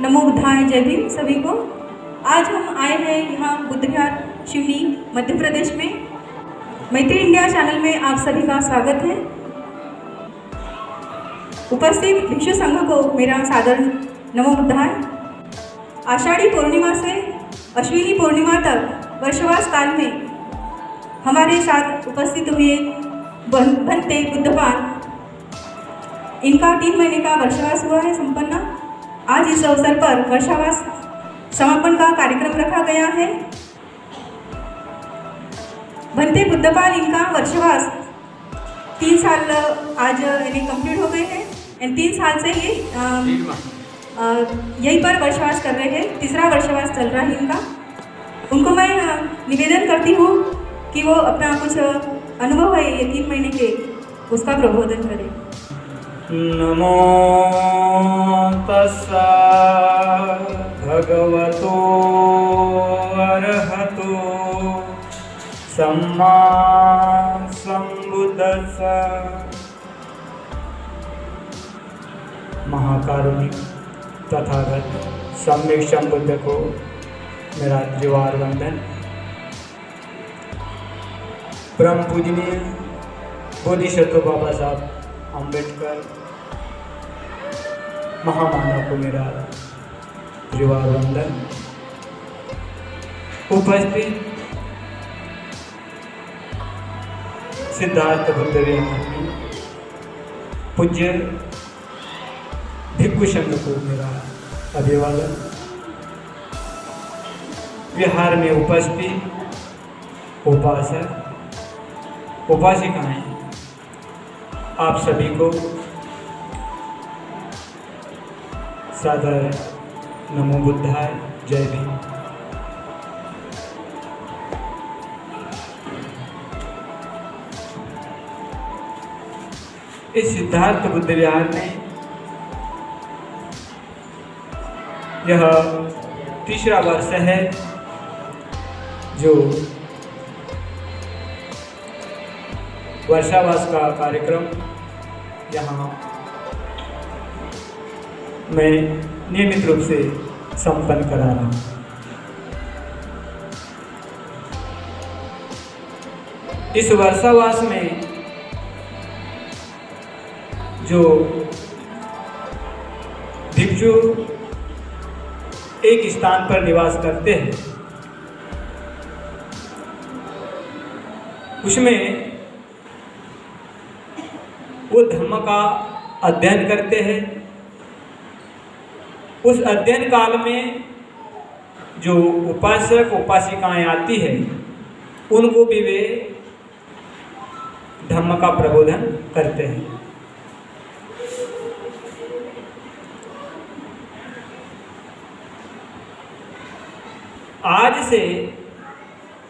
नमो बुद्धाय, जय भीम सभी को। आज हम आए हैं यहाँ बुद्ध विहार शिवनी मध्य प्रदेश में। मैत्री इंडिया चैनल में आप सभी का स्वागत है। उपस्थित भिक्षु संघ को मेरा सादर नमो बुद्धाय। आषाढ़ी पूर्णिमा से अश्विनी पूर्णिमा तक वर्षवास काल में हमारे साथ उपस्थित हुए बन- बनते बुद्धपाल इनका तीन महीने का वर्षवास हुआ है संपन्न। आज इस अवसर पर वर्षावास समापन का कार्यक्रम रखा गया है। बनते बुद्धपाल इनका वर्षवास तीन साल आज यानी कंप्लीट हो गए हैं। एंड तीन साल से ये यहीं पर वर्षवास कर रहे हैं। तीसरा वर्षवास चल रहा है इनका। उनको मैं निवेदन करती हूँ कि वो अपना कुछ अनुभव है ये तीन महीने के उसका प्रबोधन करें। नमो तस्सा भगवतो अरहतो। सम्मा सम्बुद्धस्स महाकारुणिक तथागत सम्यक संबुद्ध को मेरा द्विवार वंदन। परम पूजनीय बोधिसत्व बाबा साहब अंबेडकर महामानव को मेरा त्रिवार वंदन। उपस्थित सिद्धार्थ बुद्ध विहार पूज्य संघ को मेरा अभिवादन। विहार में उपस्थित उपासक, उपासिकाएँ आप सभी को सादर नमो बुद्धाय, जय भीम। इस सिद्धार्थ बुद्ध विहार में यह तीसरा वर्ष है जो वर्षावास का कार्यक्रम। यहाँ मैं नियमित रूप से संपन्न करा रहा हूँ। इस वर्षावास में जो भिक्षु एक स्थान पर निवास करते हैं, उसमें वो धर्म का अध्ययन करते हैं। उस अध्ययन काल में जो उपासक, उपासिकाएँ आती है, उनको भी वे धर्म का प्रबोधन करते हैं। आज से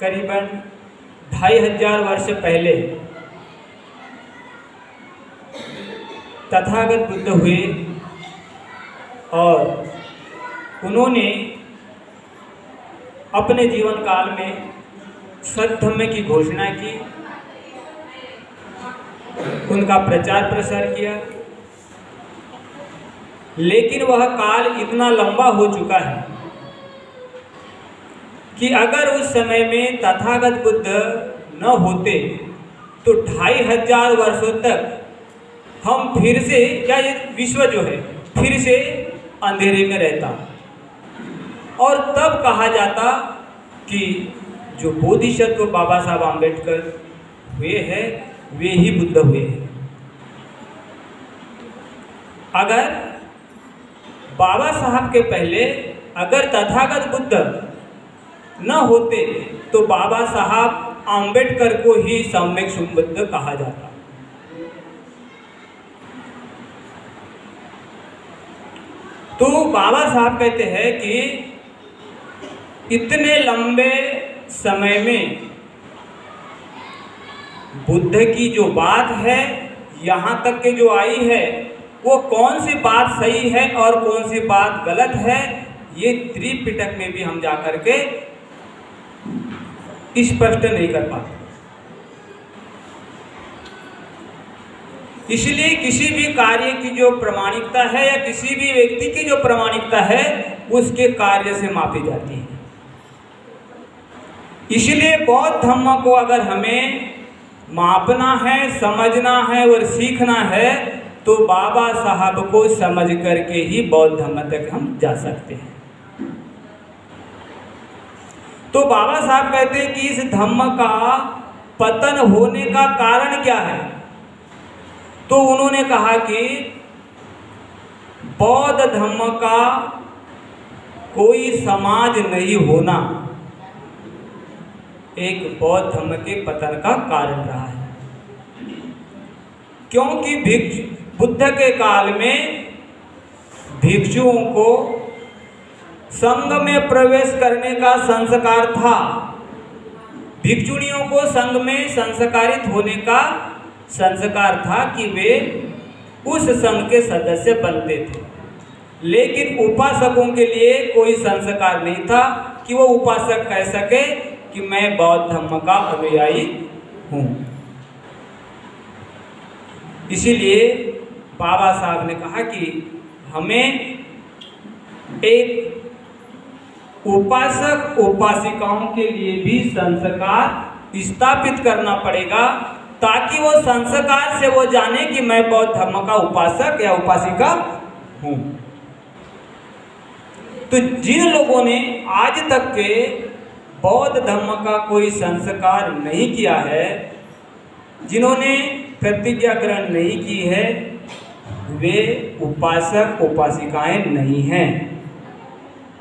करीबन ढाई हज़ार वर्ष पहले तथागत बुद्ध हुए और उन्होंने अपने जीवन काल में सद्धम्य की घोषणा की, उनका प्रचार प्रसार किया। लेकिन वह काल इतना लंबा हो चुका है कि अगर उस समय में तथागत बुद्ध न होते तो ढाई हज़ार वर्षों तक हम फिर से या ये विश्व जो है, फिर से अंधेरे में रहता। और तब कहा जाता कि जो बोधिसत्व बाबा साहब आम्बेडकर हुए हैं, वे ही बुद्ध हुए हैं। अगर बाबा साहब के पहले अगर तथागत बुद्ध न होते तो बाबा साहब आम्बेडकर को ही सम्यक सुबुद्ध कहा जाता तो बाबा साहब कहते हैं कि इतने लंबे समय में बुद्ध की जो बात है, यहाँ तक के जो आई है, वो कौन सी बात सही है और कौन सी बात गलत है, ये त्रिपिटक में भी हम जा कर के स्पष्ट नहीं कर पाते। इसलिए किसी भी कार्य की जो प्रमाणिकता है या किसी भी व्यक्ति की जो प्रमाणिकता है, उसके कार्य से मापी जाती है। इसलिए बौद्ध धर्म को अगर हमें मापना है, समझना है और सीखना है तो बाबा साहब को समझ करके ही बौद्ध धर्म तक हम जा सकते हैं। तो बाबा साहब कहते हैं कि इस धम्म का पतन होने का कारण क्या है? तो उन्होंने कहा कि बौद्ध धर्म का कोई समाज नहीं होना एक बौद्ध धर्म के पतन का कारण रहा है। क्योंकि भिक्षु, बुद्ध के काल में भिक्षुओं को संघ में प्रवेश करने का संस्कार था। भिक्षुणियों को संघ में संस्कारित होने का संस्कार था कि वे उस संघ के सदस्य बनते थे। लेकिन उपासकों के लिए कोई संस्कार नहीं था कि वो उपासक कह सके कि मैं बौद्ध धर्म का अनुयायी हूँ। इसीलिए बाबा साहब ने कहा कि हमें एक उपासक उपासिकाओं के लिए भी संस्कार स्थापित करना पड़ेगा ताकि वो संस्कार से वो जाने कि मैं बौद्ध धर्म का उपासक या उपासिका हूँ। तो जिन लोगों ने आज तक के बौद्ध धर्म का कोई संस्कार नहीं किया है, जिन्होंने प्रतिज्ञा ग्रहण नहीं की है, वे उपासक, उपासिकाएँ नहीं हैं।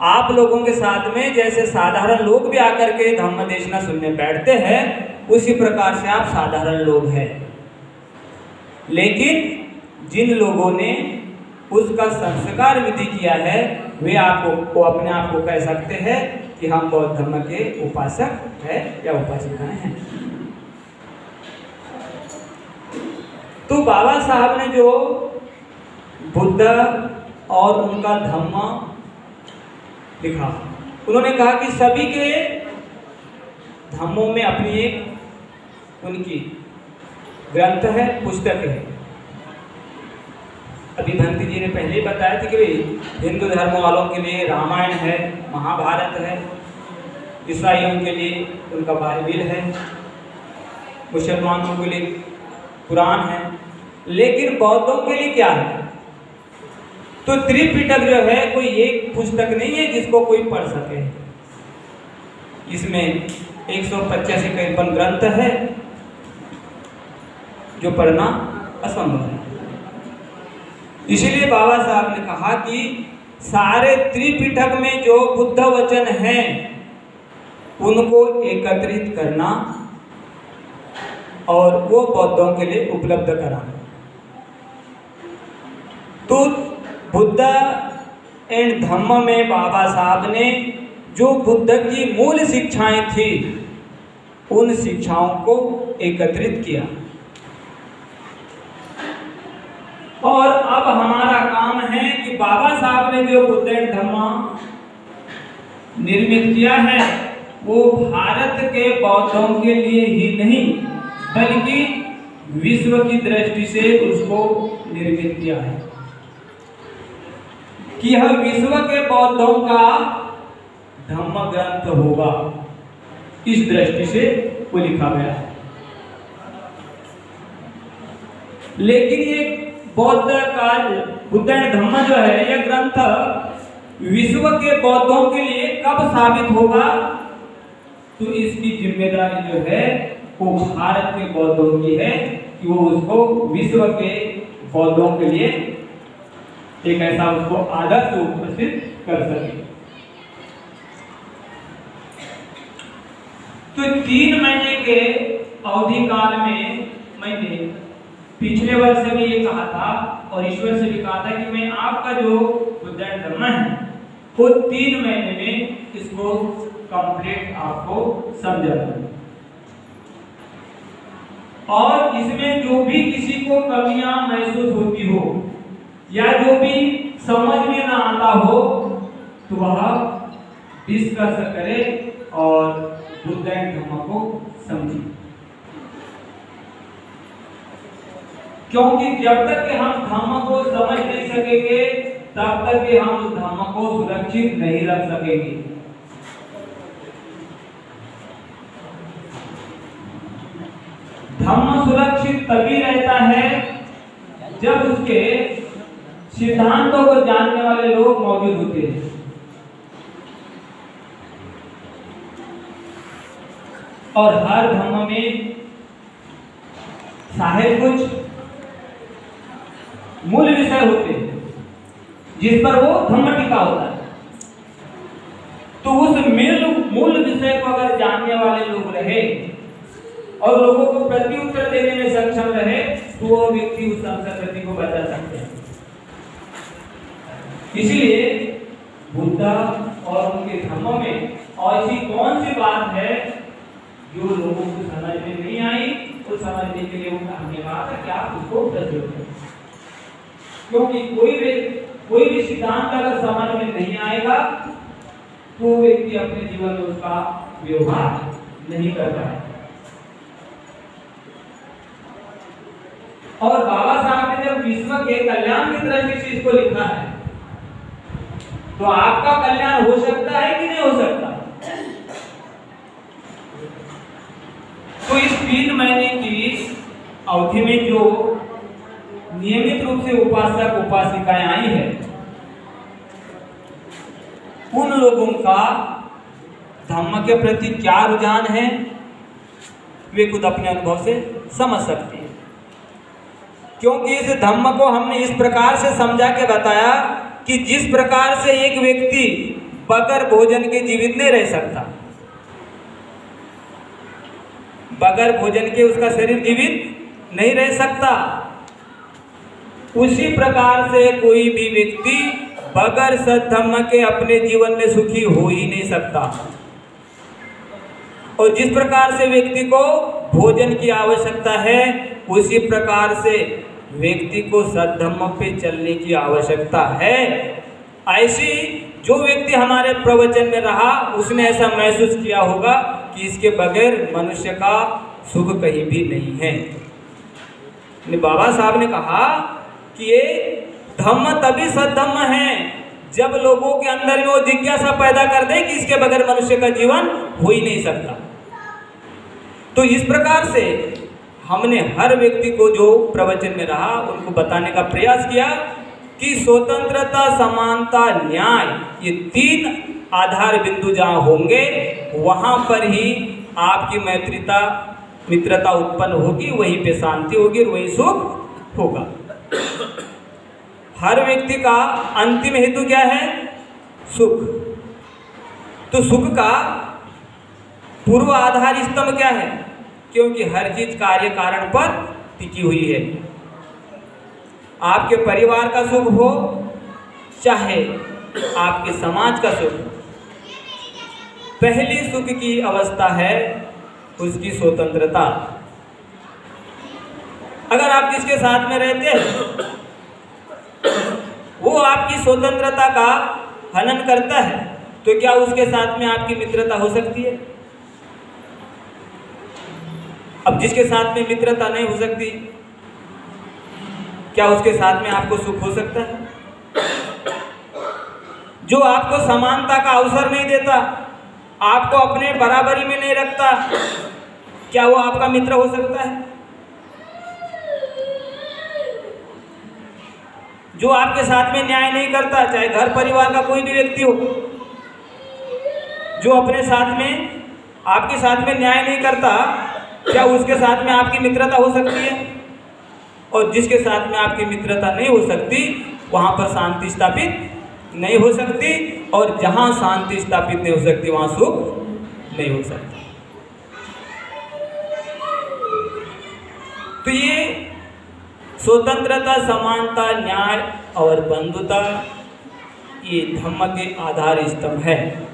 आप लोगों के साथ में जैसे साधारण लोग भी आकर के धर्म देशना सुनने बैठते हैं, उसी प्रकार से आप साधारण लोग हैं। लेकिन जिन लोगों ने उसका संस्कार विधि किया है, वे आपको, वो अपने आप को कह सकते हैं कि हम बौद्ध धर्म के उपासक है या उपासिकाएँ हैं। तो बाबा साहब ने जो बुद्ध और उनका धम्म लिखा। उन्होंने कहा कि सभी के धर्मों में अपनी एक उनकी ग्रंथ है, पुस्तक है। अभी भंती जी ने पहले ही बताया था कि भाई, हिंदू धर्म वालों के लिए रामायण है, महाभारत है, ईसाइयों के लिए उनका बाइबिल है, मुसलमानों के लिए कुरान है, लेकिन बौद्धों के लिए क्या है? तो त्रिपिटक जो है, कोई एक पुस्तक नहीं है जिसको कोई पढ़ सके। इसमें एक सौ पचासी करीबन ग्रंथ है, जो पढ़ना असंभव है। इसीलिए बाबा साहब ने कहा कि सारे त्रिपिटक में जो बुद्ध वचन हैं, उनको एकत्रित करना और वो बौद्धों के लिए उपलब्ध कराना। तो बुद्ध एंड धम्म में बाबा साहब ने जो बुद्ध की मूल शिक्षाएँ थी, उन शिक्षाओं को एकत्रित किया। और अब हमारा काम है कि बाबा साहब ने जो बुद्ध एंड धम्मा निर्मित किया है, वो भारत के बौद्धों के लिए ही नहीं, बल्कि विश्व की दृष्टि से उसको निर्मित किया है। कि यह विश्व के बौद्धों का धम्म ग्रंथ होगा। इस दृष्टि से वो लिखा गया है। लेकिन ये बौद्ध का बुद्ध धम्म जो है, यह ग्रंथ विश्व के बौद्धों के लिए कब साबित होगा? तो इसकी ज़िम्मेदारी जो है, वो भारत के बौद्धों की है कि वो उसको विश्व के बौद्धों के लिए एक ऐसा उसको आदर्श उपस्थित कर सके। तो तीन महीने के अवधि काल में मैंने पिछले वर्ष से भी ये कहा था और ईश्वर से भी कहा था कि मैं आपका जो उद्यान धर्म है, वो तीन महीने में इसको कंप्लीट आपको समझा और इसमें जो भी किसी को कमियाँ महसूस होती हो या जो भी समझ में ना आता हो तो वह डिस्कस करे और बुद्ध धर्म को समझे। क्योंकि जब तक कि हम धर्म को समझ नहीं सकेंगे, तब तक कि हम उस धर्म को सुरक्षित नहीं रख सकेंगे। धर्म सुरक्षित तभी रहता है जब उसके सिद्धांतों को जानने वाले लोग मौजूद होते हैं। और हर धर्म में साहेब कुछ मूल विषय होते हैं, जिस पर वो धम्म टिका होता है। तो उस मूल मूल विषय को अगर जानने वाले लोग रहे और लोगों को प्रत्युत्तर देने में सक्षम रहे तो वो व्यक्ति उस संस्कृति को बचा सकते हैं। इसलिए बुद्धा और उनके धर्म में और ऐसी कौन सी बात है जो लोगों को समझ में नहीं आई? तो समझने के लिए वो धन्यवाद है कि आप उसको प्रस्तुत करें। क्योंकि कोई भी कोई भी सिद्धांत अगर समझ में नहीं आएगा तो व्यक्ति अपने जीवन में उसका व्यवहार नहीं कर पाएगा। और बाबा साहब ने जब विश्व के कल्याण की दृष्टि से इसको लिखा है तो आपका कल्याण हो सकता है कि नहीं हो सकता? तो इस तीन महीने की अवधि में जो नियमित रूप से उपासक, उपासिकाएँ आई है, उन लोगों का धर्म के प्रति क्या रुझान है, वे खुद अपने अनुभव से समझ सकते हैं। क्योंकि इस धम्म को हमने इस प्रकार से समझा के बताया कि जिस प्रकार से एक व्यक्ति बगैर भोजन के जीवित नहीं रह सकता, बगैर भोजन के उसका शरीर जीवित नहीं रह सकता, उसी प्रकार से कोई भी व्यक्ति बगैर सद्धम्म के अपने जीवन में सुखी हो ही नहीं सकता। और जिस प्रकार से व्यक्ति को भोजन की आवश्यकता है, उसी प्रकार से व्यक्ति को सद्धम्म पे चलने की आवश्यकता है। ऐसी जो व्यक्ति हमारे प्रवचन में रहा, उसने ऐसा महसूस किया होगा कि इसके बगैर मनुष्य का सुख कहीं भी नहीं है। बाबा साहब ने कहा कि ये धम्म तभी सद्धम्म है जब लोगों के अंदर में वो जिज्ञासा पैदा कर दे कि इसके बगैर मनुष्य का जीवन हो ही नहीं सकता। तो इस प्रकार से हमने हर व्यक्ति को जो प्रवचन में रहा, उनको बताने का प्रयास किया कि स्वतंत्रता, समानता, न्याय, ये तीन आधार बिंदु जहाँ होंगे, वहाँ पर ही आपकी मैत्रिता, मित्रता उत्पन्न होगी, वहीं पे शांति होगी और वहीं सुख होगा। हर व्यक्ति का अंतिम हेतु क्या है? सुख। तो सुख का पूर्व आधार स्तंभ क्या है? क्योंकि हर चीज़ कार्य कारण पर टिकी हुई है। आपके परिवार का सुख हो, चाहे आपके समाज का सुख। पहली सुख की अवस्था है उसकी स्वतंत्रता। अगर आप किसके साथ में रहते हैं, वो आपकी स्वतंत्रता का हनन करता है तो क्या उसके साथ में आपकी मित्रता हो सकती है? अब जिसके साथ में मित्रता नहीं हो सकती, क्या उसके साथ में आपको सुख हो सकता है? जो आपको समानता का अवसर नहीं देता, आपको अपने बराबरी में नहीं रखता, क्या वो आपका मित्र हो सकता है? जो आपके साथ में न्याय नहीं करता, चाहे घर परिवार का कोई भी व्यक्ति हो, जो अपने साथ में, आपके साथ में न्याय नहीं करता क्या उसके साथ में आपकी मित्रता हो सकती है? और जिसके साथ में आपकी मित्रता नहीं हो सकती, वहाँ पर शांति स्थापित नहीं हो सकती, और जहाँ शांति स्थापित नहीं हो सकती, वहाँ सुख नहीं हो सकता। तो ये स्वतंत्रता, समानता, न्याय और बंधुता, ये धम्म के आधार स्तंभ है।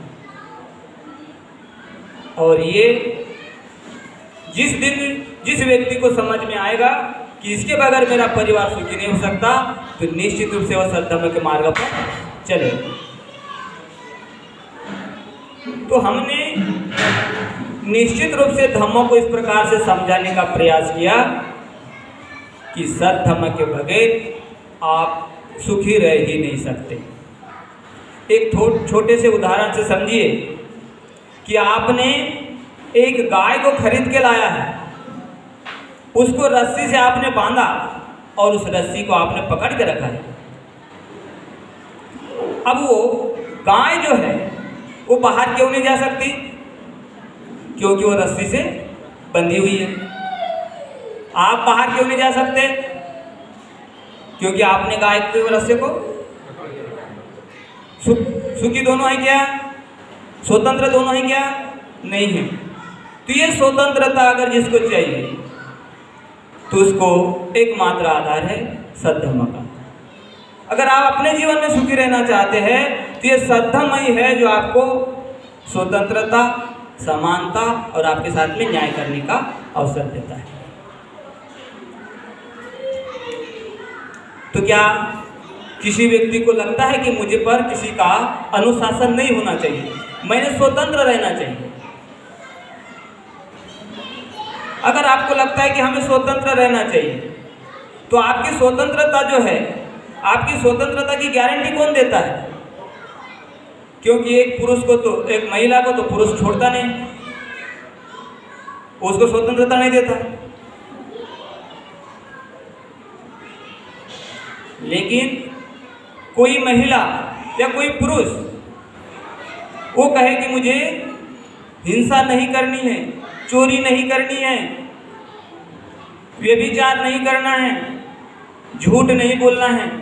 और ये जिस दिन, जिस व्यक्ति को समझ में आएगा कि इसके बगैर मेरा परिवार सुखी नहीं हो सकता तो निश्चित रूप से वह सद्धर्म के मार्ग पर चले। तो हमने निश्चित रूप से धर्मों को इस प्रकार से समझाने का प्रयास किया कि सद्धर्म के बगैर आप सुखी रह ही नहीं सकते। एक छोटे से उदाहरण से समझिए कि आपने एक गाय को खरीद के लाया है। उसको रस्सी से आपने बांधा और उस रस्सी को आपने पकड़ के रखा है। अब वो गाय जो है, वो बाहर क्यों नहीं जा सकती? क्योंकि वो रस्सी से बंधी हुई है। आप बाहर क्यों नहीं जा सकते? क्योंकि आपने गाय के रस्से को। सुखी दोनों है क्या? स्वतंत्र दोनों है क्या? नहीं है। तो ये स्वतंत्रता अगर जिसको चाहिए तो उसको एकमात्र आधार है सद्धर्म का। अगर आप अपने जीवन में सुखी रहना चाहते हैं तो ये सद्धर्म ही है जो आपको स्वतंत्रता, समानता और आपके साथ में न्याय करने का अवसर देता है। तो क्या किसी व्यक्ति को लगता है कि मुझे पर किसी का अनुशासन नहीं होना चाहिए? मैंने स्वतंत्र रहना चाहिए। अगर आपको लगता है कि हमें स्वतंत्र रहना चाहिए तो आपकी स्वतंत्रता जो है, आपकी स्वतंत्रता की गारंटी कौन देता है? क्योंकि एक पुरुष को तो एक महिला को तो पुरुष छोड़ता नहीं, उसको स्वतंत्रता नहीं देता। लेकिन कोई महिला या कोई पुरुष, वो कहे कि मुझे हिंसा नहीं करनी है चोरी नहीं करनी है। व्यभिचार नहीं करना है। झूठ नहीं बोलना है।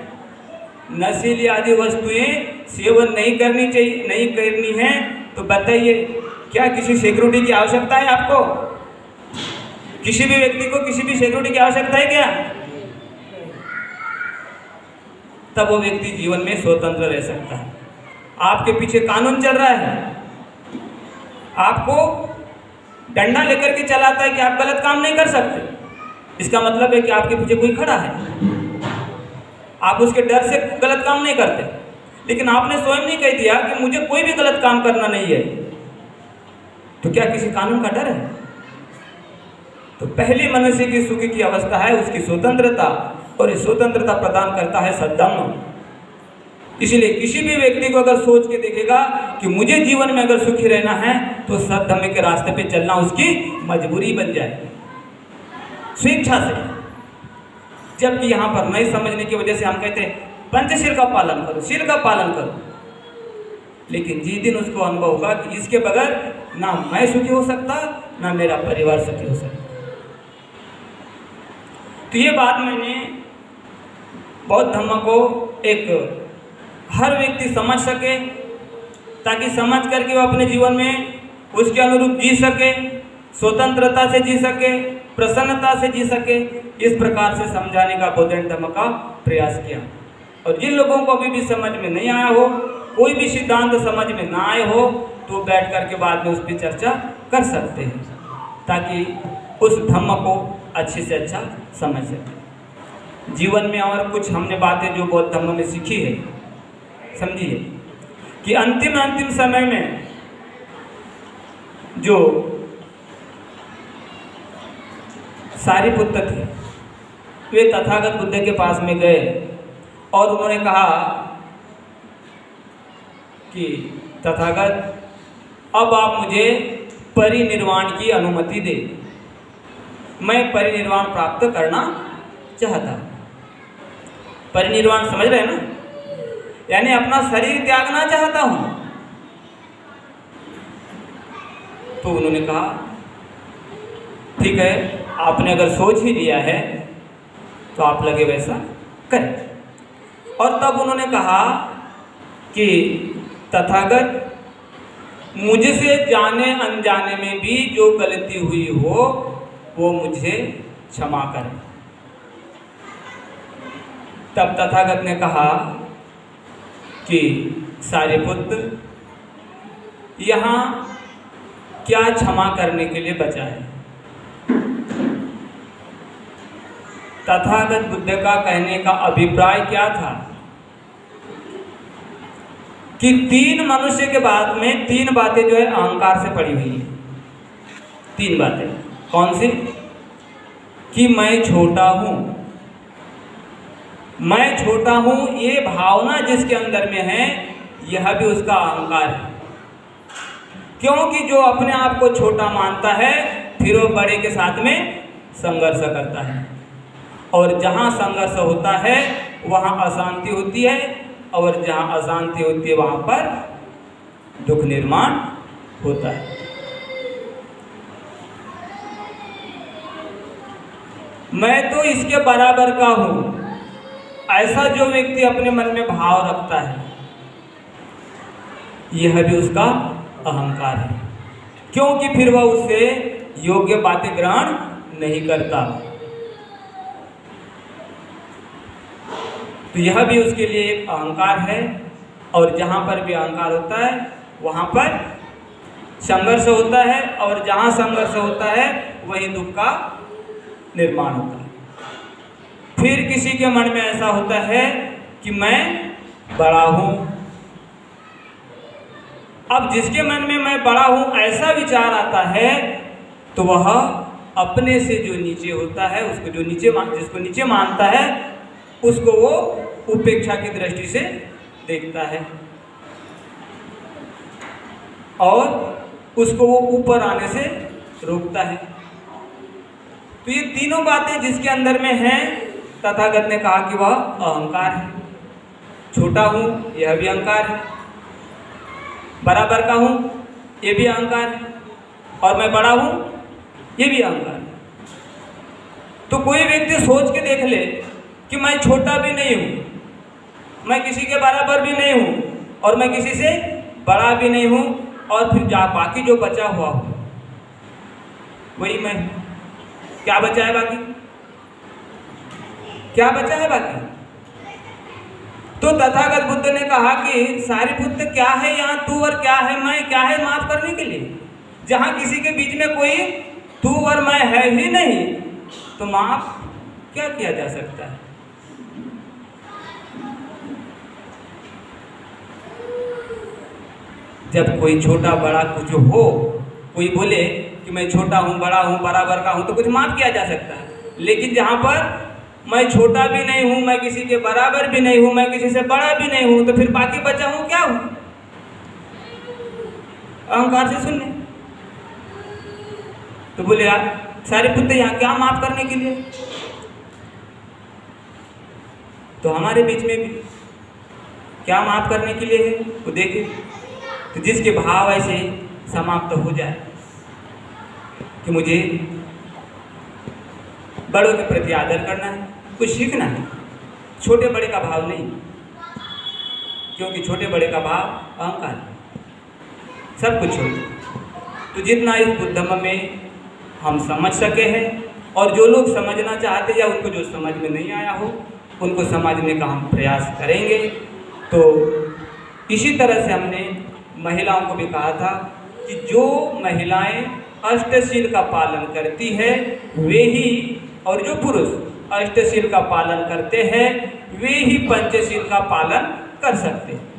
नशीली आदि वस्तुएँ सेवन नहीं करनी चाहिए, नहीं करनी है। तो बताइए, क्या किसी सिक्योरिटी की आवश्यकता है आपको? किसी भी व्यक्ति को किसी भी सिक्योरिटी की आवश्यकता है क्या? तब वो व्यक्ति जीवन में स्वतंत्र रह सकता है। आपके पीछे कानून चल रहा है। आपको डंडा लेकर के चलाता है कि आप गलत काम नहीं कर सकते। इसका मतलब है कि आपके पीछे कोई खड़ा है। आप उसके डर से गलत काम नहीं करते। लेकिन आपने स्वयं नहीं कह दिया कि मुझे कोई भी गलत काम करना नहीं है। तो क्या किसी कानून का डर है? तो पहले मनुष्य की सुखी की अवस्था है, उसकी स्वतंत्रता, और स्वतंत्रता प्रदान करता है सद्धम्म इसलिए किसी भी व्यक्ति को अगर सोच के देखेगा कि मुझे जीवन में अगर सुखी रहना है तो सद्धम्म के रास्ते पे चलना उसकी मजबूरी बन जाए। स्वेच्छा से। जबकि यहाँ पर नहीं समझने की वजह से हम कहते हैं पंचशील का पालन करो, शील का पालन करो। लेकिन जिस दिन उसको अनुभव होगा कि इसके बगैर ना मैं सुखी हो सकता, ना मेरा परिवार सुखी हो सकता। तो ये बात मैंने बौद्ध धर्म को एक हर व्यक्ति समझ सके, ताकि समझ करके वो अपने जीवन में उसके अनुरूप जी सके, स्वतंत्रता से जी सके, प्रसन्नता से जी सके, इस प्रकार से समझाने का बौद्ध धर्म का प्रयास किया। और जिन लोगों को अभी भी समझ में नहीं आया हो, कोई भी सिद्धांत समझ में ना आए हो तो बैठ करके बाद में उस पर चर्चा कर सकते हैं, ताकि उस धर्म को अच्छे से अच्छा समझ सके। जीवन में और कुछ हमने बातें जो बौद्ध धर्म में सीखी है, समझिए, कि अंतिम अंतिम समय में जो सारी पुत्र थे, वे तथागत बुद्ध के पास में गए और उन्होंने कहा कि, तथागत, अब आप मुझे परिनिर्वाण की अनुमति दे। मैं परिनिर्वाण प्राप्त करना चाहता परिनिर्वाण समझ रहे हैं ना? यानी अपना शरीर त्यागना चाहता हूँ। तो उन्होंने कहा, ठीक है, आपने अगर सोच ही लिया है तो आप लगे वैसा करें। और तब उन्होंने कहा कि, तथागत, मुझसे जाने अनजाने में भी जो गलती हुई हो, वो मुझे क्षमा करें। तब तथागत ने कहा कि, सारे पुत्र, यहाँ क्या क्षमा करने के लिए बचा है? तथागत बुद्ध का कहने का अभिप्राय क्या था? कि तीन मनुष्य के बाद में तीन बातें जो है अहंकार से पड़ी हुई है। तीन बातें। कौन सी? कि मैं छोटा हूँ। मैं छोटा हूँ, ये भावना जिसके अंदर में है, यह भी उसका अहंकार है। क्योंकि जो अपने आप को छोटा मानता है, फिर वो बड़े के साथ में संघर्ष करता है। और जहाँ संघर्ष होता है, वहाँ अशांति होती है, और जहाँ अशांति होती है, वहाँ पर दुख निर्माण होता है। मैं तो इसके बराबर का हूँ। ऐसा जो व्यक्ति अपने मन में भाव रखता है, यह भी उसका अहंकार है। क्योंकि फिर वह उससे योग्य बातें ग्रहण नहीं करता। तो यह भी उसके लिए एक अहंकार है और जहाँ पर भी अहंकार होता है, वहाँ पर संघर्ष होता है और जहाँ संघर्ष होता है, वही दुख का निर्माण होता है। फिर किसी के मन में ऐसा होता है कि मैं बड़ा हूँ अब जिसके मन में मैं बड़ा हूँ, ऐसा विचार आता है तो वह अपने से जो नीचे होता है, उसको जो नीचे मान, जिसको नीचे मानता है, उसको वो उपेक्षा की दृष्टि से देखता है। और उसको वो ऊपर आने से रोकता है। तो ये तीनों बातें जिसके अंदर में हैं, तथागत ने कहा कि वह अहंकार है। छोटा हूँ, यह भी अहंकार है। बराबर का हूँ, ये भी अहंकार है, और मैं बड़ा हूँ, ये भी अहंकार है। तो कोई व्यक्ति सोच के देख ले कि मैं छोटा भी नहीं हूँ, मैं किसी के बराबर भी नहीं हूँ, और मैं किसी से बड़ा भी नहीं हूँ, और फिर जा, बाकी जो बचा हुआ हो, वही मैं क्या बचा है बाकी? क्या बचा है बाकी? तो तथागत बुद्ध ने कहा कि सारी बुद्ध क्या है यहाँ? तू और क्या है मैं? क्या है माफ़ करने के लिए? जहाँ किसी के बीच में कोई तू और मैं है ही नहीं तो माफ़ क्या किया जा सकता है? जब कोई छोटा बड़ा कुछ हो, कोई बोले कि मैं छोटा हूँ, बड़ा हूँ, बराबर का हूँ तो कुछ माफ़ किया जा सकता है। लेकिन जहाँ पर मैं छोटा भी नहीं हूँ, मैं किसी के बराबर भी नहीं हूँ, मैं किसी से बड़ा भी नहीं हूँ तो फिर बाकी बचा हूँ क्या हूँ? अहंकार से सुनने तो बोले, यार, सारे पुत्र यहाँ क्या माफ़ करने के लिए? तो हमारे बीच में भी क्या माफ़ करने के लिए है, वो देखे। तो जिसके भाव ऐसे समाप्त तो हो जाए कि मुझे बड़ों के प्रति आदर करना है। कुछ सीखना है? छोटे बड़े का भाव नहीं। क्योंकि छोटे बड़े का भाव अहंकार है। सब कुछ छोटे। तो जितना इस बुद्धम में हम समझ सके हैं, और जो लोग समझना चाहते या उनको जो समझ में नहीं आया हो, उनको समझने का हम प्रयास करेंगे। तो इसी तरह से हमने महिलाओं को भी कहा था कि जो महिलाएँ अष्टशील का पालन करती है, वे ही, और जो पुरुष अष्टशील का पालन करते हैं, वे ही पंचशील का पालन कर सकते हैं।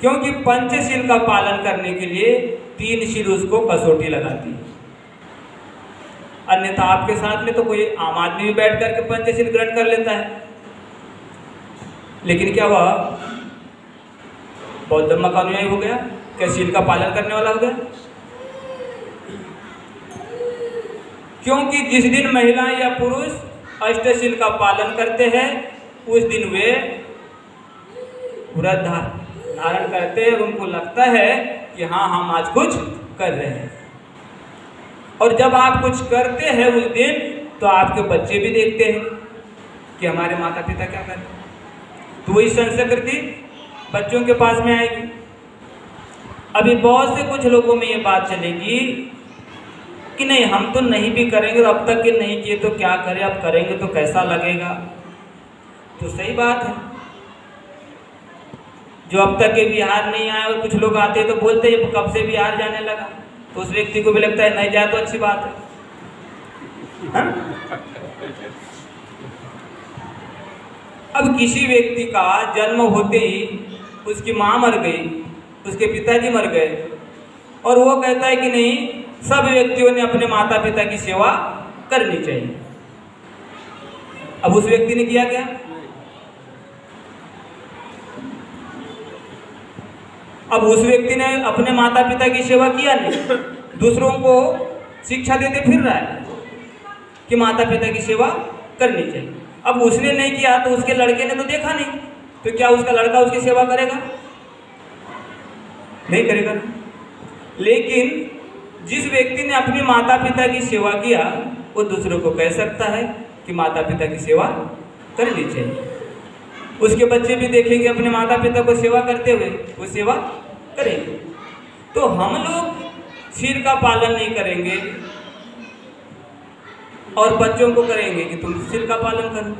क्योंकि पंचशील का पालन करने के लिए तीन शील उसको कसौटी लगाती है। अन्यथा आपके साथ में तो कोई आम आदमी भी बैठ करके पंचशील ग्रहण कर लेता है। लेकिन क्या हुआ? बौद्ध धर्म का अनुयायी हो गया, क्या शील का पालन करने वाला हो गया? क्योंकि जिस दिन महिला या पुरुष अष्टशील का पालन करते हैं, उस दिन वे व्रत धारण करते हैं। उनको लगता है कि हाँ हम आज कुछ कर रहे हैं। और जब आप कुछ करते हैं उस दिन तो आपके बच्चे भी देखते हैं कि हमारे माता पिता क्या कर रहे हैं। तो वही संस्कृति बच्चों के पास में आएगी। अभी बहुत से कुछ लोगों में ये बात चलेगी कि नहीं, हम तो नहीं भी करेंगे और अब तक के नहीं किए तो क्या करें? अब करेंगे तो कैसा लगेगा? तो सही बात है। जो अब तक के बिहार नहीं आए और कुछ लोग आते हैं तो बोलते हैं, कब से बिहार जाने लगा? तो उस व्यक्ति को भी लगता है, नहीं जाए तो अच्छी बात है। हा? अब किसी व्यक्ति का जन्म होते ही उसकी माँ मर गई, उसके पिताजी मर गए और वो कहता है कि नहीं सब व्यक्तियों ने अपने माता पिता की सेवा करनी चाहिए। अब उस व्यक्ति ने किया क्या? अब उस व्यक्ति ने अपने माता पिता की सेवा किया नहीं। दूसरों को शिक्षा देते फिर रहा है कि माता पिता की सेवा करनी चाहिए। अब उसने नहीं किया तो उसके लड़के ने तो देखा नहीं। तो क्या उसका लड़का उसकी सेवा करेगा? नहीं करेगा लेकिन जिस व्यक्ति ने अपने माता पिता की सेवा किया, वो दूसरों को कह सकता है कि माता पिता की सेवा करनी चाहिए। उसके बच्चे भी देखेंगे अपने माता पिता को सेवा करते हुए, वो सेवा करेंगे। तो हम लोग सिर का पालन नहीं करेंगे और बच्चों को करेंगे कि तुम सिर का पालन करो।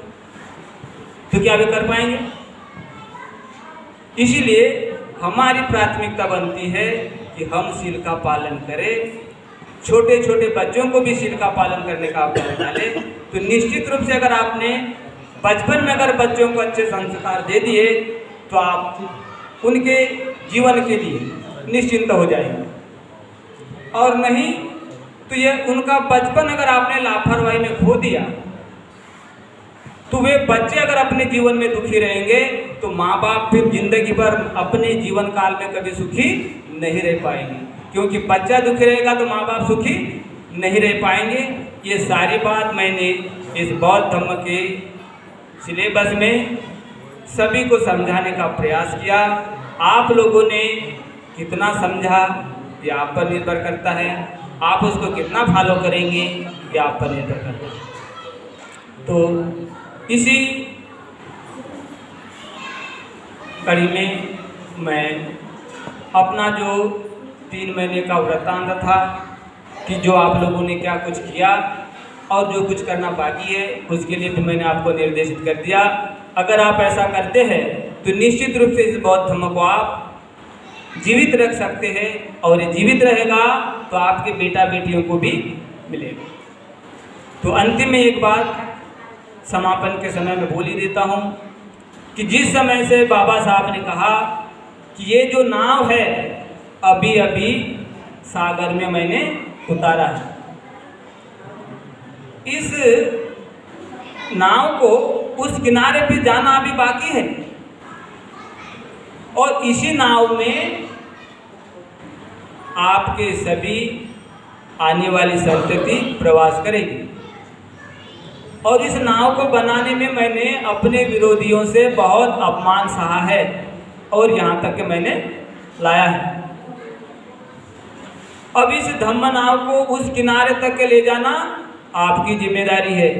तो क्या वे कर पाएँगे? इसीलिए हमारी प्राथमिकता बनती है कि हम सिर का पालन करें। छोटे छोटे बच्चों को भी सिर का पालन करने का अवसर डालें तो निश्चित रूप से अगर आपने बचपन में अगर बच्चों को अच्छे संस्कार दे दिए तो आप उनके जीवन के लिए निश्चिंत हो जाएँगे। और नहीं तो ये उनका बचपन अगर आपने लापरवाही में खो दिया तो वे बच्चे अगर अपने जीवन में दुखी रहेंगे तो माँ बाप फिर ज़िंदगी भर अपने जीवन काल में कभी सुखी नहीं रह पाएँगे। क्योंकि बच्चा दुखी रहेगा तो माँ बाप सुखी नहीं रह पाएँगे। ये सारी बात मैंने इस बौद्ध धर्म के सिलेबस में सभी को समझाने का प्रयास किया। आप लोगों ने कितना समझा, ये आप पर निर्भर करता है। आप उसको कितना फॉलो करेंगे, ये आप पर निर्भर करता है। तो इसी कड़ी में मैं अपना जो तीन महीने का व्रतांत था कि जो आप लोगों ने क्या कुछ किया और जो कुछ करना बाकी है, उसके लिए भी मैंने आपको निर्देशित कर दिया। अगर आप ऐसा करते हैं तो निश्चित रूप से इस बौद्ध धर्म को आप जीवित रख सकते हैं और ये जीवित रहेगा तो आपके बेटा बेटियों को भी मिलेगा। तो अंतिम में एक बात समापन के समय में बोल ही देता हूँ कि जिस समय से बाबा साहब ने कहा कि ये जो नाव है, अभी अभी सागर में मैंने उतारा है। इस नाव को उस किनारे पे जाना अभी बाकी है। और इसी नाव में आपके सभी आने वाली संतति प्रवास करेगी। और इस नाव को बनाने में मैंने अपने विरोधियों से बहुत अपमान सहा है। और यहाँ तक कि मैंने लाया है। अब इस धम्म नाव को उस किनारे तक के ले जाना आपकी ज़िम्मेदारी है।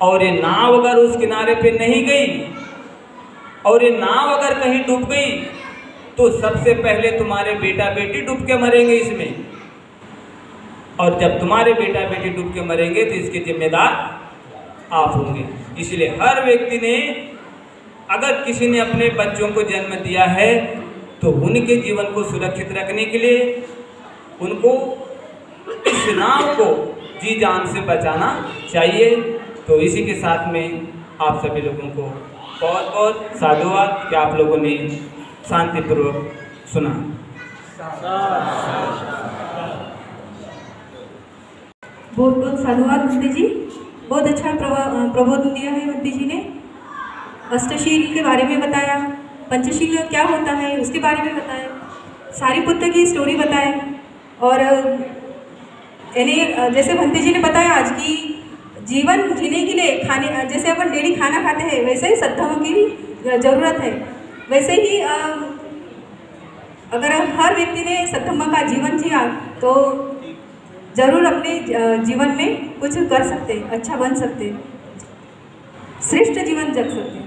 और ये नाव अगर उस किनारे पे नहीं गई, और ये नाव अगर कहीं डूब गई तो सबसे पहले तुम्हारे बेटा बेटी डूब के मरेंगे इसमें। और जब तुम्हारे बेटा बेटी डूब के मरेंगे तो इसके जिम्मेदार आप होंगे। इसलिए हर व्यक्ति ने अगर किसी ने अपने बच्चों को जन्म दिया है तो उनके जीवन को सुरक्षित रखने के लिए उनको इस नाव को जी जान से बचाना चाहिए। तो इसी के साथ में आप सभी लोगों को बहुत बहुत साधुवाद कि आप लोगों ने शांतिपूर्वक सुना। बहुत बहुत साधुवाद बंटी जी। बहुत अच्छा प्रबोधन दिया है बंटी जी ने। अष्टशील के बारे में बताया, पंचशील क्या होता है उसके बारे में बताया, सारी पुत्र की स्टोरी बताए और, यानी, जैसे भंती जी ने बताया आज की जीवन जीने के लिए खाने, जैसे अपन डेली खाना खाते हैं, वैसे ही सद्धर्म की भी ज़रूरत है। वैसे ही अगर हर व्यक्ति ने सद्धर्म का जीवन जिया तो ज़रूर अपने जीवन में कुछ कर सकते अच्छा बन सकते, श्रेष्ठ जीवन जग सकते।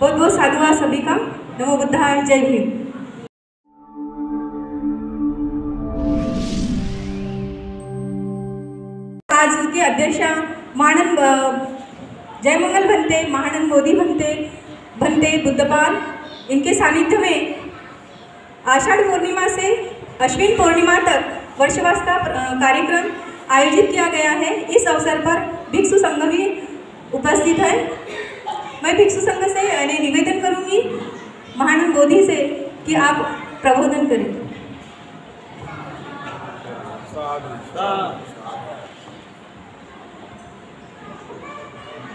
बहुत बहुत साधुवाद सभी का। नमो बुद्धाय जय भीम। आज के अध्यक्ष अ, जयमंगल भंते महानंद मोदी भंते भंते बुद्धपाल। इनके सानिध्य में आषाढ़ पूर्णिमा से अश्विन पूर्णिमा तक वर्षवास का कार्यक्रम आयोजित किया गया है। इस अवसर पर भिक्षु संघ भी उपस्थित है। मैं भिक्षु संघ से निवेदन करूँगी, महानंद मोदी से, कि आप प्रबोधन करें।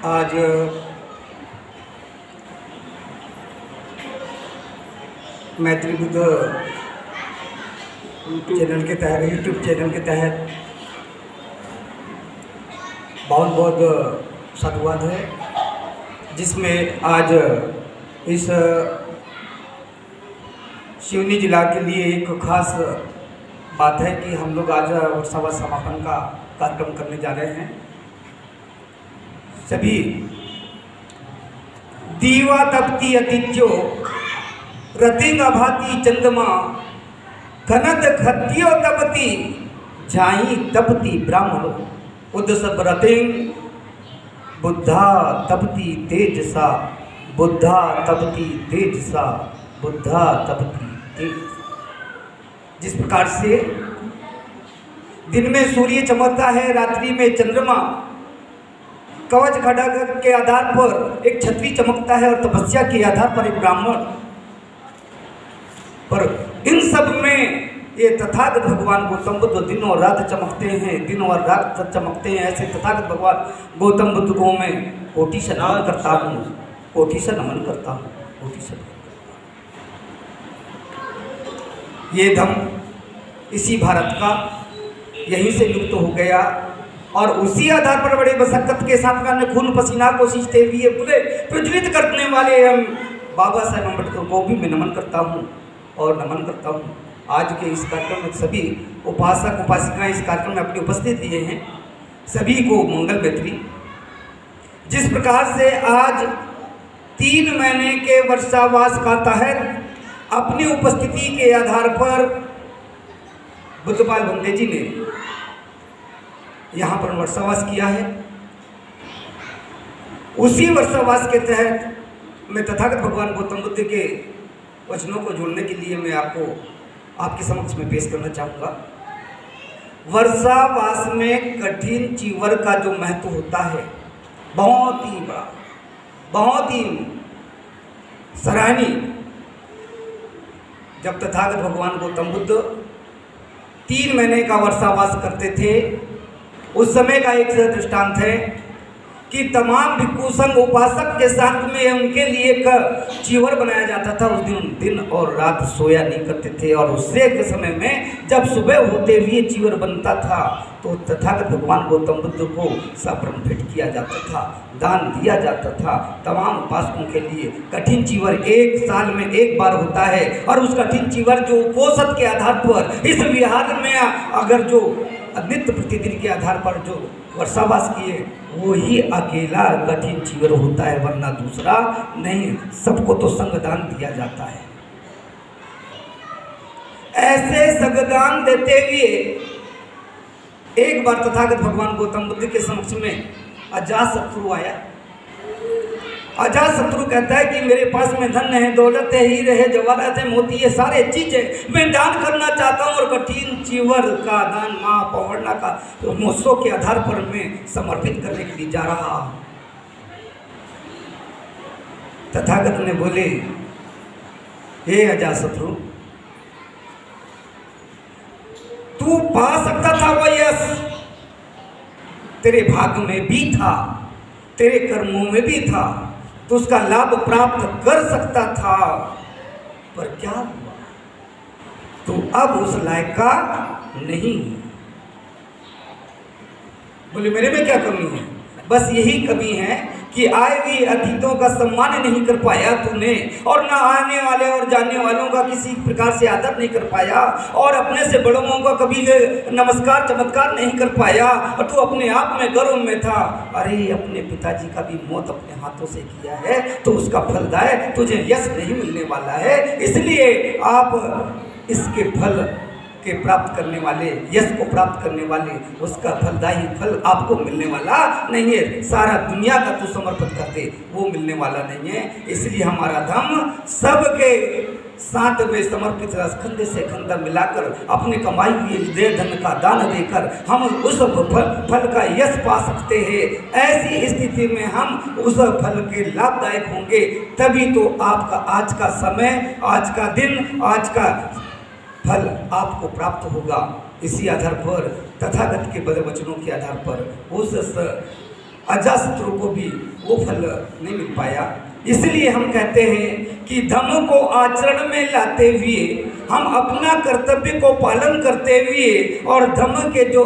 आज मैत्री बुद्ध चैनल के तहत यूट्यूब चैनल के तहत बहुत बहुत साधुवाद है। जिसमें आज इस सिवनी जिला के लिए एक खास बात है कि हम लोग आज वर्षावा समापन का कार्यक्रम करने जा रहे हैं। सभी, दीवा तपती अतिथ्यो रतिंग अभाती चंद्रमा, घनत खत्यो तपती, जाई तपती ब्राह्मणो उद सब रतिंग बुद्धा तपती तेजसा, बुद्धा तपती तेजसा, बुद्धा तपती तेज जिस प्रकार से दिन में सूर्य चमकता है, रात्रि में चंद्रमा, कवच खड़ग के आधार पर एक छतरी चमकता है और तपस्या के आधार पर एक ब्राह्मण। पर इन सब में ये तथागत भगवान गौतम बुद्ध दिन रात चमकते हैं, दिन और रात चमकते हैं, ऐसे तथागत भगवान गौतम बुद्ध को मैं कोटि से नमन करता हूँ कोटि से नमन करता हूँ कोटि से ये धम इसी भारत का यहीं से युक्त हो गया और उसी आधार पर बड़े मशक्कत के साथ में खून पसीना कोशिश थे भी पूरे प्रज्वलित करने वाले हम बाबा साहेब अंबेडकर को भी मैं नमन करता हूँ और नमन करता हूँ। आज के इस कार्यक्रम में सभी उपासक, उपासिकाएँ इस कार्यक्रम में अपनी उपस्थित दिए हैं। सभी को मंगल मैत्री जिस प्रकार से आज तीन महीने के वर्षावास का तहत अपनी उपस्थिति के आधार पर बुद्धपाल बंदे जी ने यहाँ पर वर्षावास किया है। उसी वर्षावास के तहत मैं तथागत भगवान गौतम बुद्ध के वचनों को जोड़ने के लिए मैं आपको आपके समक्ष में पेश करना चाहूँगा। वर्षावास में कठिन चीवर का जो महत्व होता है, बहुत ही बड़ा, बहुत ही सराहनीय। जब तथागत भगवान गौतम बुद्ध तीन महीने का वर्षावास करते थे, उस समय का एक दृष्टांत है कि तमाम भिक्खु संघ उपासक के साथ में उनके लिए एक चीवर बनाया जाता था। उस दिन दिन और रात सोया नहीं करते थे और उससे के समय में जब सुबह होते हुए चीवर बनता था तो तथागत भगवान गौतम बुद्ध को सप्रम भेंट किया जाता था, दान दिया जाता था। तमाम उपासकों के लिए कठिन चीवर एक साल में एक बार होता है और उस कठिन चीवर जो पोषक के आधार पर इस विहार में अगर जो नित्य प्रतिदिन के आधार पर जो वर्षावास किए। वो ही अकेला कठिन जीवन होता है, वरना दूसरा नहीं। सबको तो संगदान दिया जाता है। ऐसे संगदान देते हुए एक बार तथागत भगवान गौतम बुद्ध के समक्ष में अजात शत्रु आया। अजात शत्रु कहता है कि मेरे पास में धन है दौलत है हीरे है जवाहरात है मोती है, सारे चीज़ है मैं दान करना चाहता हूँ और कठिन चीवर का दान माँ पवड़ना का तो महोत्सव के आधार पर मैं समर्पित करने के लिए जा रहा तथागत ने बोले, हे अजात शत्रु, तू पा सकता था वह यश? तेरे भाग में भी था, तेरे कर्मों में भी था तो उसका लाभ प्राप्त कर सकता था। पर क्या हुआ? तो अब उस लायक का नहीं बोले, मेरे में क्या कमी है? बस यही कमी है कि आए भी अतीतों का सम्मान नहीं कर पाया तूने, और ना आने वाले और जाने वालों का किसी प्रकार से आदर नहीं कर पाया, और अपने से बड़ों का कभी नमस्कार, चमत्कार नहीं कर पाया, और तू अपने आप में गर्व में था। अरे, अपने पिताजी का भी मौत अपने हाथों से किया है तो उसका फलदाय तुझे यश नहीं मिलने वाला है, इसलिए आप इसके फल के प्राप्त करने वाले यश को प्राप्त करने वाले उसका फलदायी फल आपको मिलने वाला नहीं है। सारा दुनिया का तू समर्पित कर दे वो मिलने वाला नहीं है। इसलिए हमारा धम सबके साथ में समर्पित खंडे से खंडा मिलाकर अपने कमाई हुए दे धन का दान देकर हम उस फल, फल का यश पा सकते हैं। ऐसी स्थिति में हम उस फल के लाभदायक होंगे तभी तो आपका आज का समय आज का दिन आज का फल आपको प्राप्त होगा। इसी आधार पर, तथागत के बड़े वचनों के आधार पर उस अजाशत्रु को भी वो फल नहीं मिल पाया। इसलिए हम कहते हैं कि धम्म को आचरण में लाते हुए, हम अपना कर्तव्य को पालन करते हुए और धम्म के जो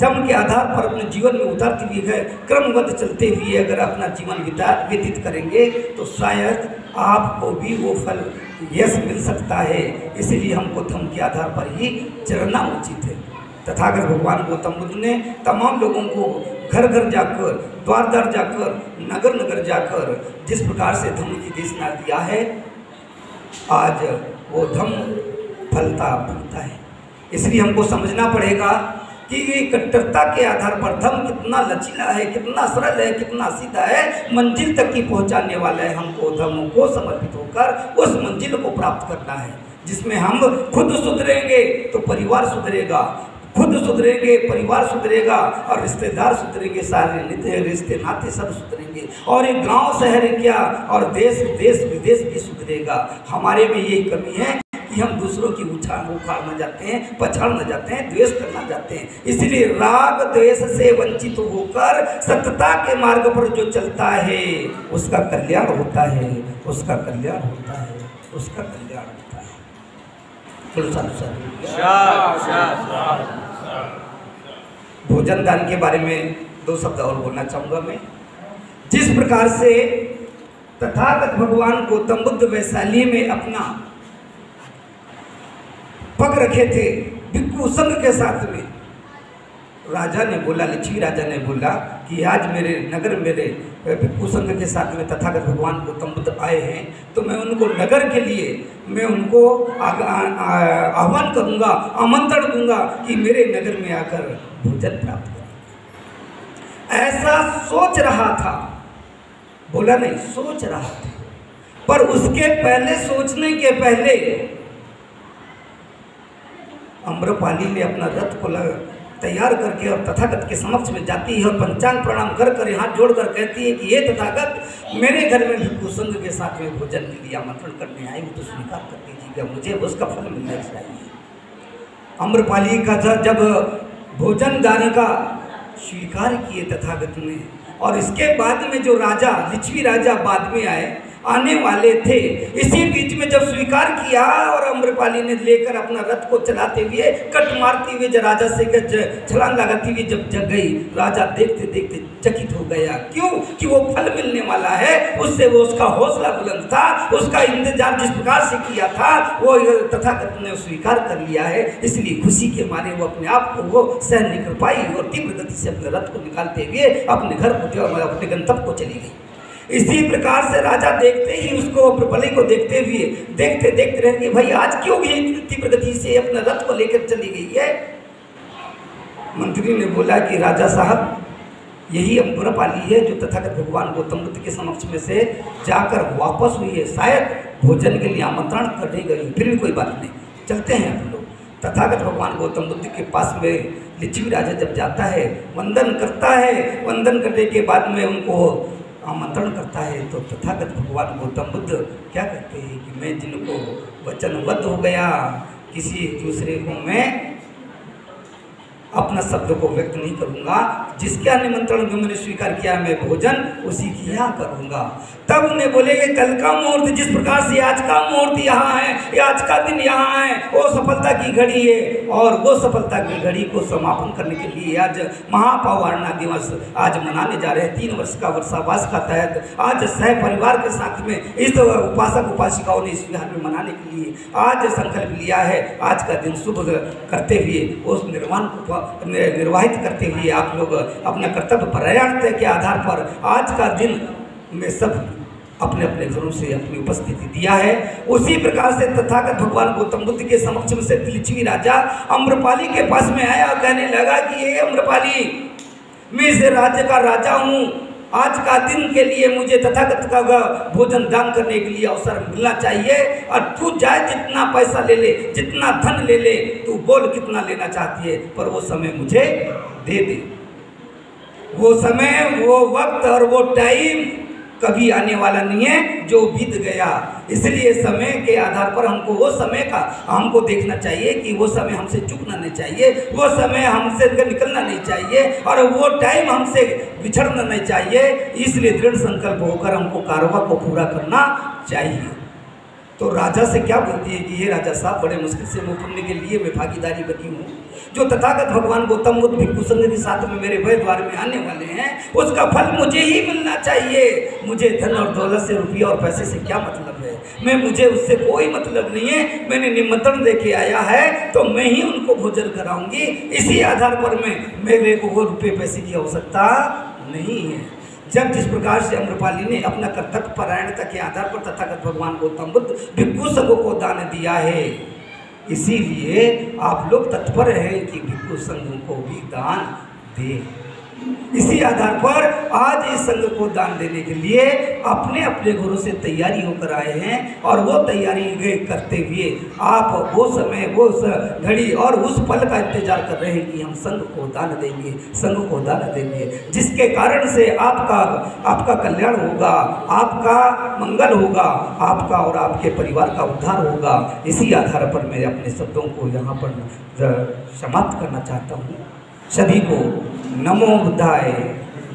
धम्म के आधार पर अपने जीवन में उतारते हुए है क्रमबद्ध चलते हुए अगर अपना जीवन व्यतीत करेंगे तो शायद आपको भी वो फल यश मिल सकता है। इसलिए हमको धम्म के आधार पर ही चलना उचित है। तथागत भगवान गौतम बुद्ध ने तमाम लोगों को घर घर जाकर द्वार द्वार जाकर नगर नगर जाकर जिस प्रकार से धम्म की देशना दिया है, आज वो धम्म फलता फलता है। इसलिए हमको समझना पड़ेगा कि ये कट्टरता के आधार पर धर्म कितना लचीला है, कितना सरल है, कितना सीधा है, मंजिल तक की पहुँचाने वाला है हमको, धर्मों को समर्पित होकर उस मंजिल को प्राप्त करना है, जिसमें हम खुद सुधरेंगे तो परिवार सुधरेगा। खुद सुधरेंगे, परिवार सुधरेगा और रिश्तेदार सुधरेंगे, सारे नित्य रिश्ते, नाते सब सुधरेंगे। और एक गाँव, शहर क्या? और देश देश, विदेश भी सुधरेगा। हमारे में यही कमी है। कि हम दूसरों की उछाल उखाड़ना जाते हैं पछाड़ना जाते हैं, द्वेष करना चाहते हैं। इसलिए राग द्वेष से वंचित होकर सत्यता के मार्ग पर जो चलता है, उसका कल्याण होता है, उसका कल्याण होता है, उसका कल्याण होता है। भोजन दान के बारे में दो शब्द और बोलना चाहूँगा मैं। जिस प्रकार से तथागत भगवान गौतम बुद्ध वैशाली में अपना पग रखे थे भिक्खु संघ के साथ में। राजा ने बोला लक्ष्मी राजा ने बोला कि आज मेरे नगर मेरे भिक्खु संघ के साथ में तथागत भगवान गौतम बुद्ध आए हैं तो मैं उनको नगर के लिए, मैं उनको आह्वान करूँगा, आमंत्रण दूँगा कि मेरे नगर में आकर भोजन प्राप्त करें। ऐसा सोच रहा था। बोला, नहीं, सोच रहा था। पर उसके पहले, सोचने के पहले अम्रपाली ने अपना रथ को तैयार करके और तथागत के समक्ष में जाती है और पंचांग प्रणाम कर कर हाथ जोड़कर कहती है कि ये तथागत, मेरे घर में भी कुसंग के साथ में भोजन के लिए आमंत्रण करने आए वो तो स्वीकार कर दीजिएगा मुझे उसका फल मिलना चाहिए। अम्रपाली का जब भोजन दान का स्वीकार किए तथागत ने, और इसके बाद में जो राजा, लिच्छवी राजा बाद में आए आने वाले थे। इसी बीच में जब स्वीकार किया और अम्रपाली ने लेकर अपना रथ को चलाते हुए कट मारते हुए राजा से छलांग लगाती हुई जब जग गई, राजा देखते देखते चकित हो गया। क्यों? कि वो फल मिलने वाला है। उससे वो उसका हौसला बुलंद था। उसका इंतज़ार जिस प्रकार से किया था, वो तथागत ने स्वीकार कर लिया है। इसलिए खुशी के मारे वो अपने आप को वो सहन नहीं कर पाई और तीव्र गति से अपने रथ को निकालते हुए अपने घर को अपने गंतव्य को चली गई। इसी प्रकार से राजा देखते ही उसको, प्रबली को देखते हुए, देखते देखते रहेंगे भाई, आज क्यों भी इतनी प्रगति से? अपने रथ को लेकर चली गई है? मंत्री ने बोला कि, राजा साहब, यही अम्बरपाली है जो तथागत भगवान गौतम बुद्ध के समक्ष में से जाकर वापस हुई है। शायद भोजन के लिए आमंत्रण करने गई, फिर भी कोई बात नहीं। चलते हैं हम लोग। तथागत भगवान गौतम बुद्ध के पास में लिच्छवी राजा जब जाता है, वंदन करता है। वंदन करने के बाद में उनको आमंत्रण करता है तो तथागत भगवान गौतम बुद्ध क्या कहते हैं कि मैं जिनको वचनबद्ध हो गया, किसी दूसरे को मैं अपना शब्द को व्यक्त नहीं करूँगा। जिसका निमंत्रण जो मैंने स्वीकार किया मैं भोजन उसी की यहाँ करूँगा। तब उन्हें बोलेंगे कल का मुहूर्त, जिस प्रकार से आज का मुहूर्त यहाँ है, या आज का दिन यहाँ है, वो सफलता की घड़ी है। और वो सफलता की घड़ी को समापन करने के लिए आज महापवारणा दिवस आज मनाने जा रहे हैं। तीन वर्ष का वर्षावास का तहत आज सह परिवार के साथ में इस उपासक उपासिकाओं ने इस विहार में मनाने के लिए आज संकल्प लिया है। आज का दिन शुभ करते हुए उस निर्माण को निर्वाहित करते हुए आप लोग अपना कर्तव्य परायण के आधार पर आज का दिन में सब अपने अपने घरों से अपनी उपस्थिति दिया है। उसी प्रकार से तथागत भगवान गौतम बुद्ध के समक्ष में से लिच्छवी राजा अम्रपाली के पास में आया और कहने लगा कि ये अम्रपाली, मैं इस राज्य का राजा हूँ। आज का दिन के लिए मुझे तथागत का भोजन दान करने के लिए अवसर मिलना चाहिए। और तू जाए, जितना पैसा ले ले, जितना धन ले ले, तू बोल कितना लेना चाहती है। पर वो समय मुझे दे दे। वो समय, वो वक्त और वो टाइम कभी आने वाला नहीं है, जो बीत गया। इसलिए समय के आधार पर हमको वो समय का, हमको देखना चाहिए कि वो समय हमसे चुकना नहीं चाहिए, वो समय हमसे निकलना नहीं चाहिए, और वो टाइम हमसे बिछड़ना नहीं चाहिए। इसलिए दृढ़ संकल्प होकर हमको कारोबार को पूरा करना चाहिए। तो राजा से क्या बोलती है कि ये राजा साहब, बड़े मुश्किल से मुँह के लिए मैं भागीदारी बनी हूँ। जो तथागत भगवान गौतम बुद्ध संघ के साथ में मेरे वह द्वार में आने वाले हैं, उसका फल मुझे ही मिलना चाहिए। मुझे धन और दौलत से रुपया और पैसे से क्या मतलब है? मैं, मुझे उससे कोई मतलब नहीं है। मैंने निमंत्रण दे के आया है तो मैं ही उनको भोजन कराऊँगी। इसी आधार पर मैं, मेरे को वो रुपये पैसे की आवश्यकता नहीं है। जब जिस प्रकार से अम्रपाली ने अपना कर्तव्य परायणता के आधार पर तथागत भगवान गौतम बुद्ध भिक्षु संघ को दान दिया है इसीलिए आप लोग तत्पर हैं कि भिक्षु संघ को भी दान दें। इसी आधार पर आज इस संघ को दान देने के लिए अपने अपने घरों से तैयारी होकर आए हैं और वो तैयारी करते हुए आप वो समय, वो घड़ी और उस पल का इंतज़ार कर रहे हैं कि हम संघ को दान देंगे, संघ को दान देंगे। जिसके कारण से आपका आपका कल्याण होगा, आपका मंगल होगा, आपका और आपके परिवार का उद्धार होगा। इसी आधार पर मैं अपने शब्दों को यहाँ पर समाप्त करना चाहता हूँ। सभी को नमो बुद्धाय।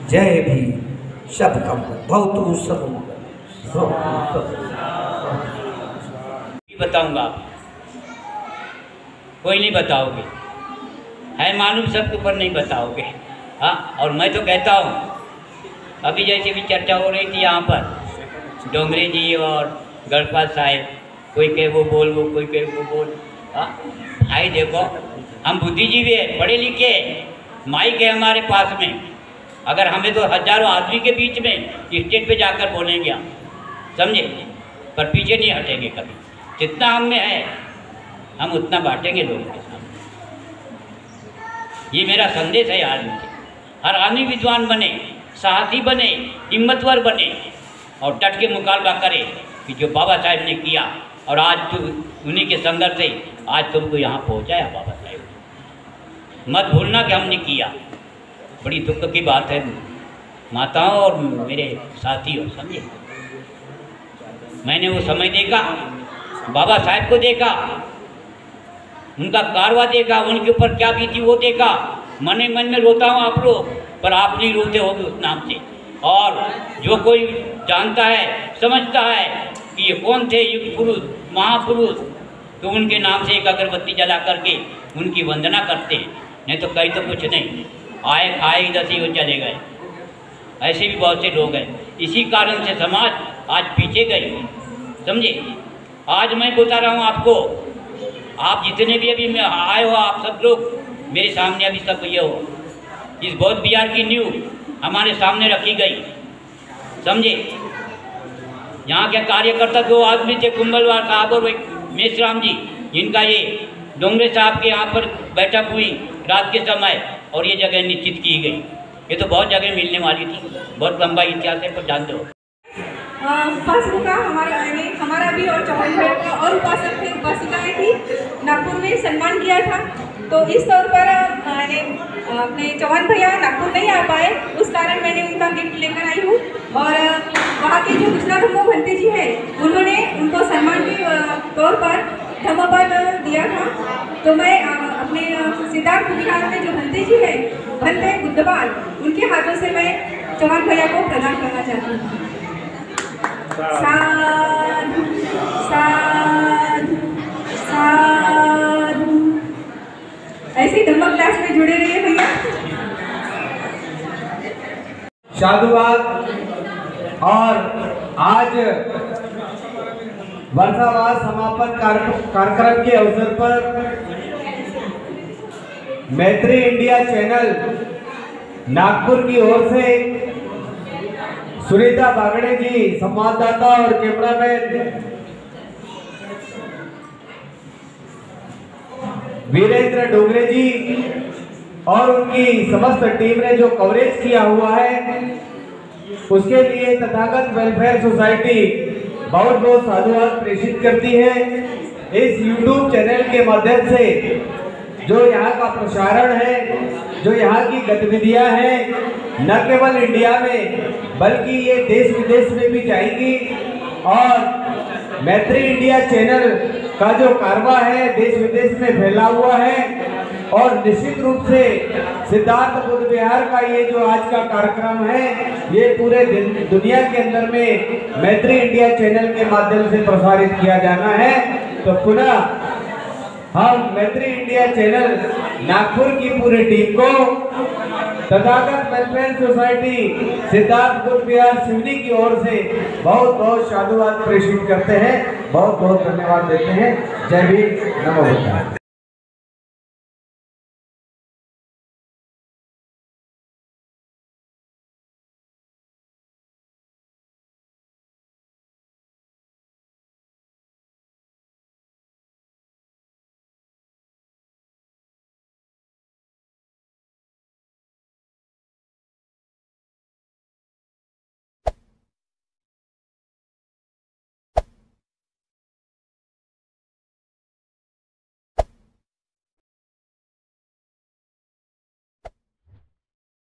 जय भी। सब कम। बहुत सब बताऊँगा। कोई नहीं बताओगे। है मालूम सबके ऊपर नहीं बताओगे। हाँ और मैं तो कहता हूँ, अभी जैसे भी चर्चा हो रही थी यहाँ पर, डोंगरे जी और गढ़पाल साहेब, कोई कहे वो बोल, वो कोई कहे वो बोल। हाँ भाई देखो हम बुद्धिजीवी है, पढ़े लिखे माइक है हमारे पास में। अगर हमें तो हज़ारों आदमी के बीच में स्टेज पे जाकर बोलेंगे हम समझे? पर पीछे नहीं हटेंगे कभी। जितना हम में है, हम उतना बांटेंगे लोगों के सामने। ये मेरा संदेश है आज मुझे। हर आदमी विद्वान बने, साहसी बने, हिम्मतवर बने और डट के मुकाबला करे कि जो बाबा साहेब ने किया और आज तो उन्हीं के संघर्ष से आज तुमको यहाँ पहुँचाया बाबा साहेब। मत भूलना कि हमने किया। बड़ी दुख की बात है। माताओं और मेरे साथियों, समझे? मैंने वो समय देखा, बाबा साहेब को देखा, उनका कारवा देखा, उनके ऊपर क्या बीती वो देखा। मन ही मन में रोता हूँ आप लोग, पर आप नहीं रोते होगे उस नाम से। और जो कोई जानता है, समझता है कि ये कौन थे युग पुरुष महापुरुष तो उनके नाम से एक अगरबत्ती जला करके उनकी वंदना करते हैं। नहीं तो कहीं तो कुछ नहीं। आए, खाए, इधर से वो चले गए। ऐसे भी बहुत से लोग हैं। इसी कारण से समाज आज पीछे गई। समझे? आज मैं बता रहा हूँ आपको, आप जितने भी अभी आए हो, आप सब लोग, मेरे सामने अभी सब ये हो। इस बौद्ध बिहार की न्यू हमारे सामने रखी गई। समझे? यहाँ के कार्यकर्ता दो आदमी थे, कुंभलवार साहब और मेषराम जी, जिनका ये डोंगरे साहब के यहाँ पर बैठक हुई रात के समय और ये जगह निश्चित की गई। ये तो बहुत जगह मिलने वाली थी। बहुत लंबा इतिहास है, पर जानते हो उपासकों हमारा हमारा भी और चौहान भैया का और उपासक थे, उपासिकाएँ थी। नागपुर में सम्मान किया था। तो इस तौर पर मैंने अपने चौहान भैया नागपुर नहीं आ पाए। उस कारण मैंने उनका गिफ्ट लेकर आई हूँ। और वहाँ के जो गुजरात धम्मो भंते जी हैं, उन्होंने उनको सम्मान के तौर पर धम्मपद दिया था। तो मैं अपने सिद्धार्थ विहार में जो भंते जी है, भंते बुद्धपाल उनके हाथों से मैं चौहान भैया को प्रदान करना चाहती हूँ। साधु साधु साधु। ऐसे ही धम्म क्लास में जुड़े रहिए भैया। साधुवाद और आज वर्षावास समापन कार्यक्रम के अवसर पर मैत्री इंडिया चैनल नागपुर की ओर से सुनीता बागड़े जी, संवाददाता और कैमरामैन, वीरेंद्र डोगरे जी और उनकी समस्त टीम ने जो कवरेज किया हुआ है, उसके लिए तथागत वेलफेयर सोसाइटी बहुत बहुत साधुवाद प्रेषित करती है इस यूट्यूब चैनल के माध्यम से। जो यहाँ का प्रसारण है, जो यहाँ की गतिविधियाँ हैं, न केवल इंडिया में, बल्कि ये देश विदेश में भी जाएँगी। और मैत्री इंडिया चैनल का जो कारवा है देश विदेश में फैला हुआ है और निश्चित रूप से सिद्धार्थ बुद्ध विहार का ये जो आज का कार्यक्रम है, ये पूरे दुनिया के अंदर में मैत्री इंडिया चैनल के माध्यम से प्रसारित किया जाना है। तो पुनः हम मैत्री इंडिया चैनल नागपुर की पूरी टीम को, तथागत वेलफेयर सोसाइटी सिद्धार्थ बुद्ध विहार सिवनी की ओर से बहुत बहुत साधुवाद प्रेषित करते हैं। बहुत बहुत धन्यवाद देते हैं। जय भीम। नमो